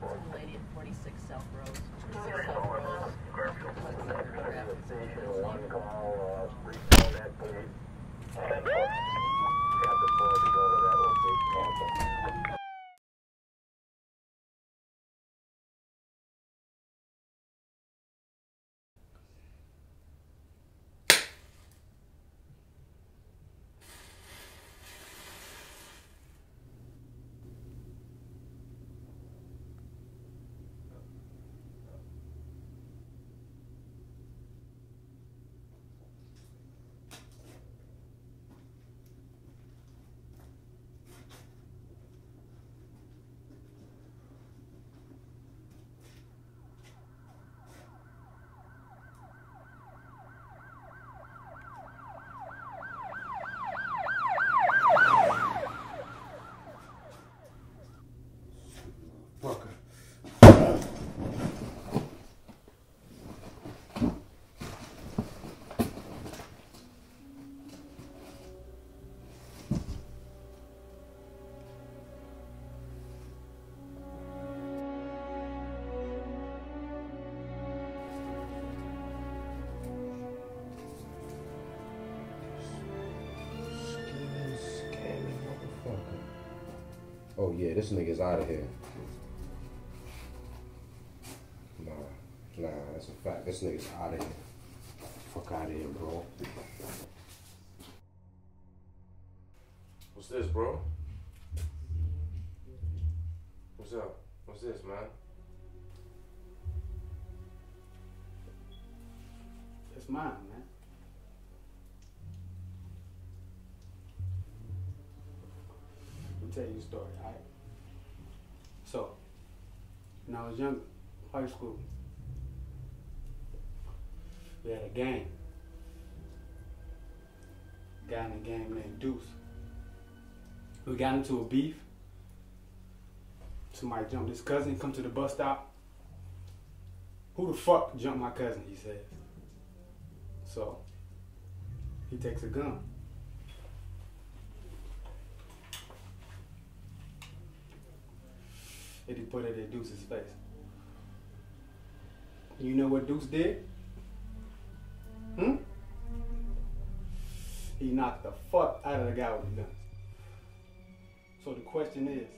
to the lady at 46 South Rose. 46 South Rose. Alexander Travis. One call, three call that police. Ten foot. Got Oh yeah, this nigga's out of here. Nah, nah, that's a fact. This nigga's out of here. Fuck out of here, bro. What's this, bro? What's up? What's this, man? It's mine, man. Tell you a story, alright? So, when I was young, high school, we had a. A guy in the gang named Deuce. We got into a beef. Somebody jumped his cousin, come to the bus stop. Who the fuck jumped my cousin, he says. So he takes a gun. He put it in Deuce's face. You know what Deuce did? Hmm? He knocked the fuck out of the guy with the gun. So the question is,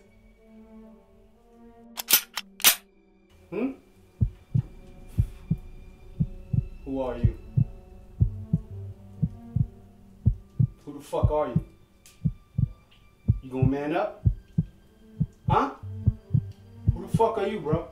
hmm? Who are you? Who the fuck are you? You gonna man up? Huh? Fuck are you, bro?